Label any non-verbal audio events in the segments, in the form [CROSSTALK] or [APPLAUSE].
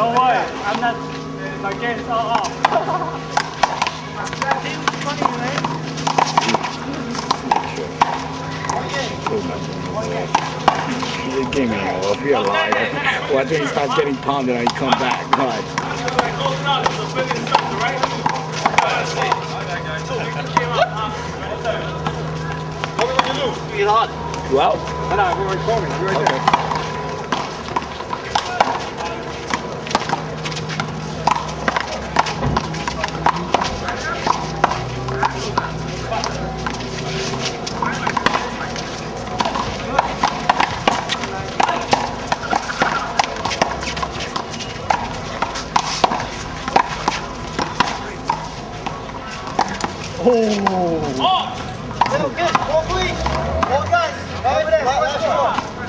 Don't worry, I'm not. Uh, My game's all off. [LAUGHS] He gave me a off. You're a liar. Watch when he starts getting pounded and he come back. Watch. You out? No, no, we're recording. We're right there.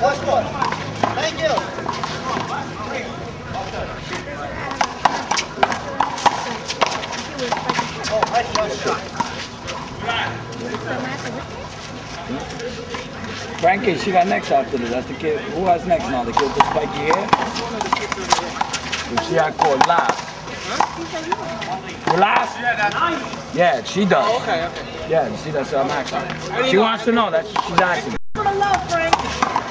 Last one. Thank you. Oh, nice one shot. Frankie, she got next after this. That's the kid. Who has next now? The kid with the spiky hair? She got called last. You last? Yeah, she does. Oh, Okay, okay. Yeah, see, that's what I'm asking. She uh, wants to know. That's she's asking.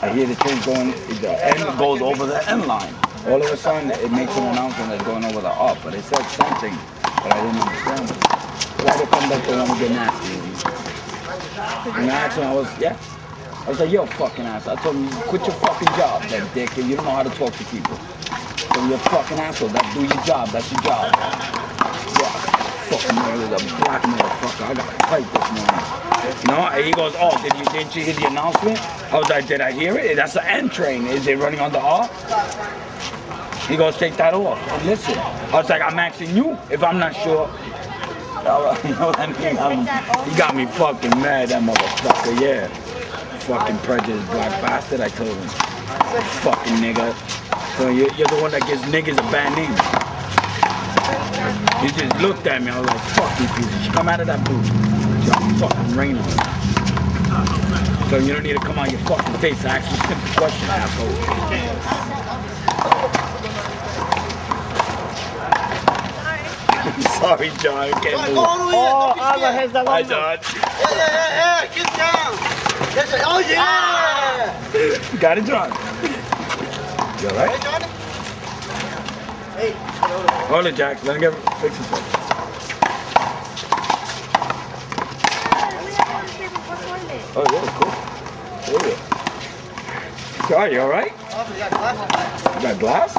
I hear the train going, the N goes over the end line. All of a sudden, it makes an announcement that's going over the R, but it said something that I didn't understand. Why back, they want to get nasty you. And I asked him, I was, yeah. I was like, yo, fucking ass. I told him, quit your fucking job, that dick, and you don't know how to talk to people. So you're a fucking asshole. That do your job. That's your job. Fucking nigga was a black motherfucker. I got a fight this morning. You know? And he goes, oh, did you didn't you hear the announcement? Oh, I was like, did I hear it? That's the N train. Is it running on the R? He goes, take that off. And listen. I was like, I'm asking you if I'm not sure. [LAUGHS] You know what I mean? I'm- um, he got me fucking mad, that motherfucker, yeah. Fucking prejudiced black bastard, I told him. Fucking nigga. So you're, you're the one that gives niggas a bad name. He just looked at me, I was like, fuck you piece. She come out of that booth. Y'all fucking rain on me. So you don't need to come on your fucking face to ask me a simple question, asshole. [LAUGHS] Sorry, John. I can't move. Oh, up. Don't be oh, Allah has the Hi, one. John. Yeah, yeah, yeah, yeah. Get down. Yes. Oh, yeah. Got it, John. You alright? Hey, Johnny. Hey. Hold it, Jack. Let him get fix himself. Oh, yeah, cool. Oh, yeah. Sorry, you alright? Oh, we got glasses. You got glass?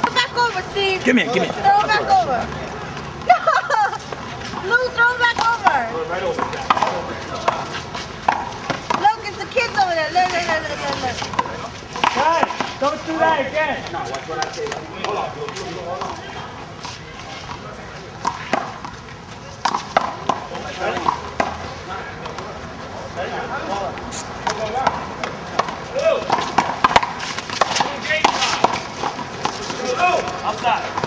Throw back over, Steve. Give me it, give me it. Throw back over. [LAUGHS] Lou, throw back over. Look, Don't do that again. No, watch what I say. Hold on. Hold on. Hold on. Upside.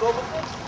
You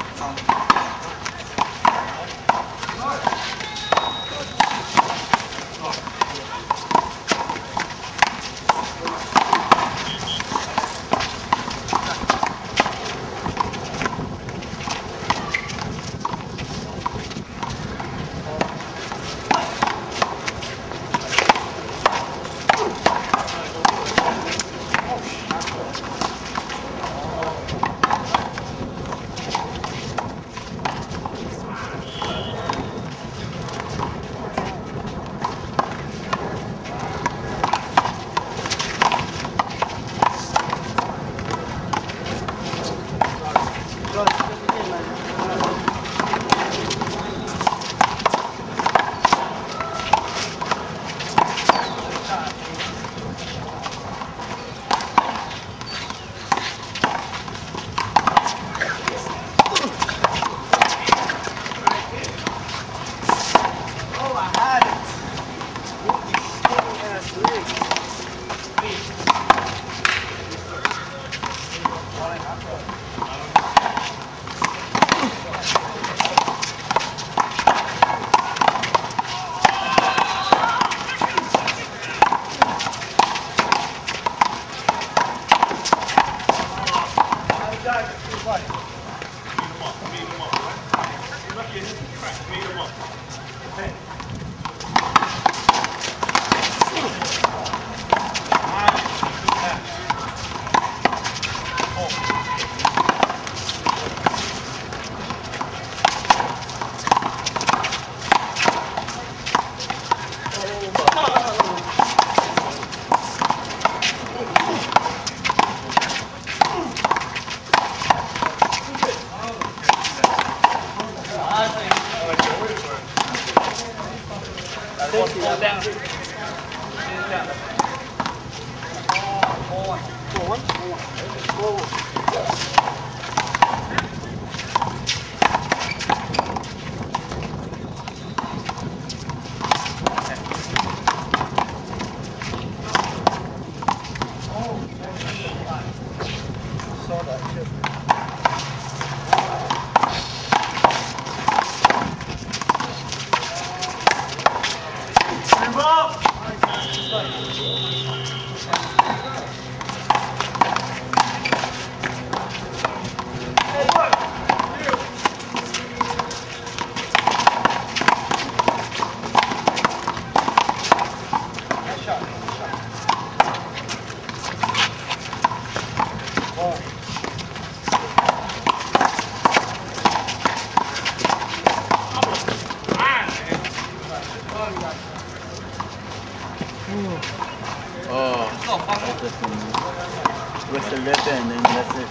rest a little bit and that's it.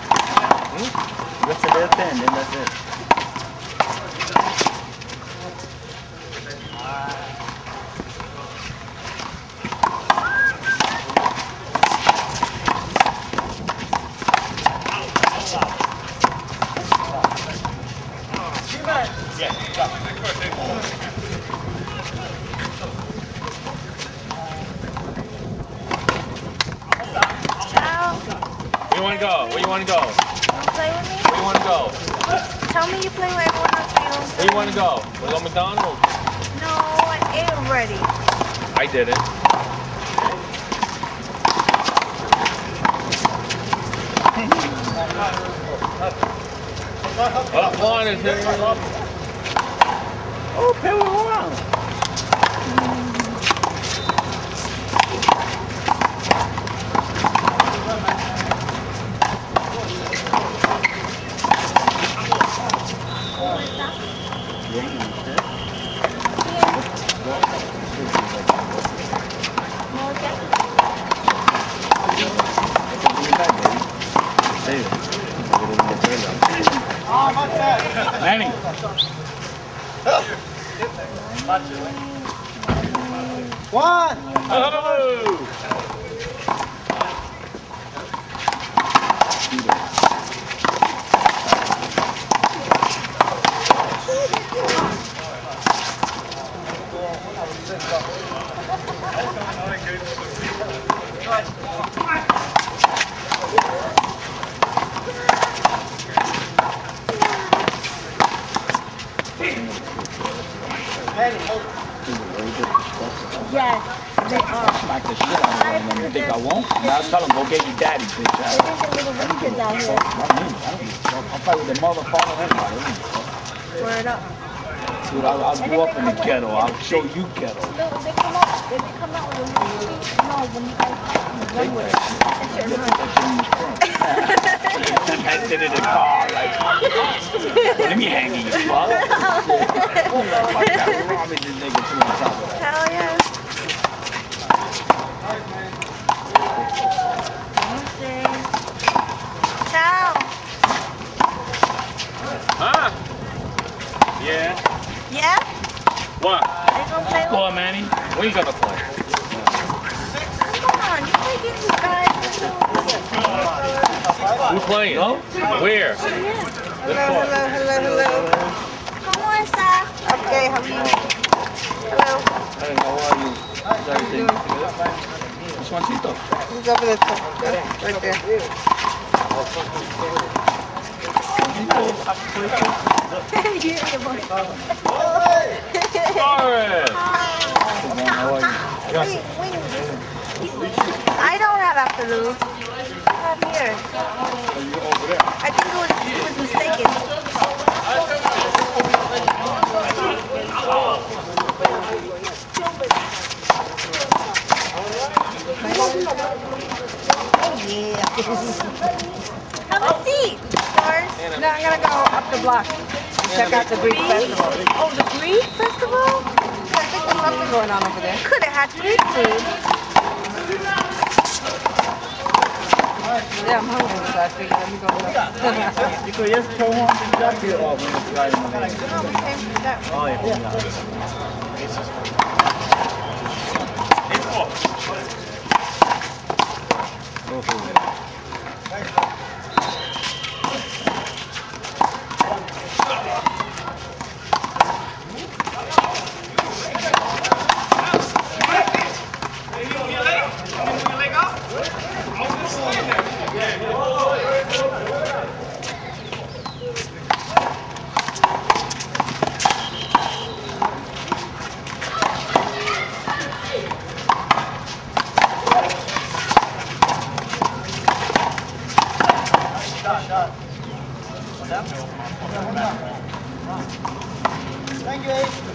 Hmm? A little bit and that's it. Go? Where you want to go? Wanna play with me? Where you want to go? Tell me you play with everyone else. so don't Where you want to go? Want to go McDonald's? No, I ate already. I did it. [LAUGHS] Up one is here. Oh, Perry around. Ah, my bad. Manny. One. Oh! Yes, they are. Smack the shit out of them. You think I won't? Now tell them, go get your daddy, bitch They ass. little rich kids out here. I don't give a fuck. I'll fight with the mother, father, anybody. I don't give a fuck. Word up. Dude, I'll, I'll grow up in the ghetto. I'll show you ghetto. No, they come out, they come out with a little. No, when you guys run with it. That's your run. I sit in the car like, let me hang you, fuck. Fuck that, robbing this nigga to the top of that. Hell yeah. Huh? Yeah. Yeah? What? Are you gonna play with Go on, Manny. When you gonna play? Come on, you play games with guys. Who's playing? Where? Hello, hello, hello, hello. Come on, sir. Okay, how are you? Hello. Hey, how are you? Is everything good? This Juancito. He's over there, too. right there. [LAUGHS] yeah, boy. Oh, Sorry. How are you? Wait, wait. I don't have afternoon. I'm here. I think it was, it was mistaken. Oh, yeah. Have a seat, Stars. No, I'm gonna go up the block and check out the Greek festival. Oh, the Greek Festival? I think there's something going on over there. Could have had Greek food. Yeah, I'm hungry, so I figured let me go look. Chico, jest czołą, jakie o, bo nie grają na mnie. No, we came to that. O, jak ja. Thank you,